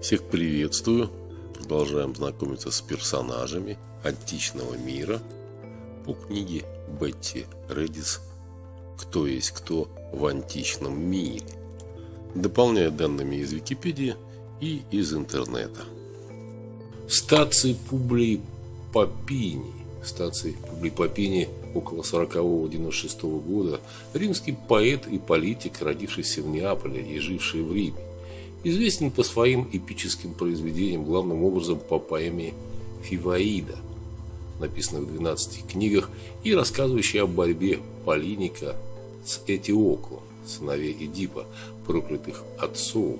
Всех приветствую. Продолжаем знакомиться с персонажами античного мира по книге Бетти Редис «Кто есть кто в античном мире», дополняя данными из Википедии и из интернета. Стаций Публий Папини. Стаций Публий Папини около 40-96 года римский поэт и политик, родившийся в Неаполе и живший в Риме известен по своим эпическим произведениям, главным образом по поэме «Фиваида», написанной в 12 книгах и рассказывающей о борьбе Полиника с Этиоклом, сыновей Эдипа, проклятых отцом.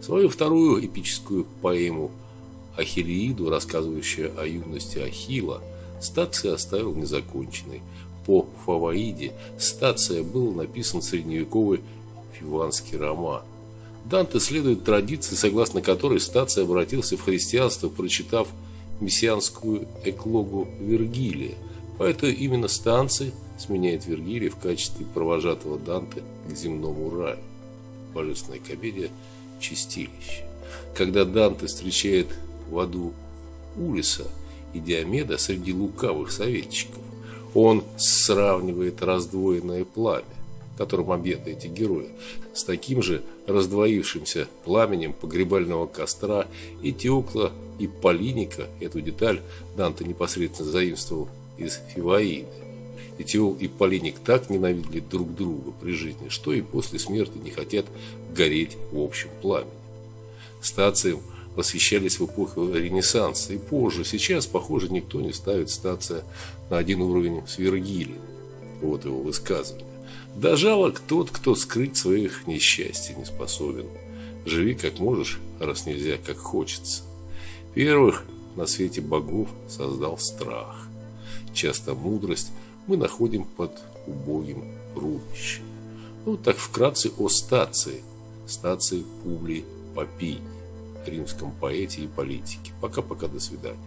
Свою вторую эпическую поэму Ахиллеиду, рассказывающую о юности Ахила, Стация оставил незаконченной. По Фаваиде Стация был написан средневековый фиванский роман. Данте следует традиции, согласно которой Стаций обратился в христианство, прочитав мессианскую эклогу Вергилия. Поэтому именно Станций сменяет Вергилия в качестве провожатого Данте к земному раю. Божественная комедия «Чистилище». Когда Данте встречает в аду Улиса и Диомеда среди лукавых советчиков, он сравнивает раздвоенное пламя которым обеты эти герои, с таким же раздвоившимся пламенем погребального костра и Теокла и Полиника, эту деталь Данте непосредственно заимствовал из Фиваиды. И Теол и Полиник так ненавидели друг друга при жизни, что и после смерти не хотят гореть в общем пламени. Стациям восхищались в эпоху Ренессанса и позже. Сейчас, похоже, никто не ставит стация на один уровень с Вергилием. Вот его высказывание. Да жалок тот, кто скрыть своих несчастий не способен. Живи как можешь, раз нельзя, как хочется. Первых на свете богов создал страх. Часто мудрость мы находим под убогим рубищем. Ну, так вкратце о стации. Стации Публий Попини, римском поэте и политике. Пока-пока, до свидания.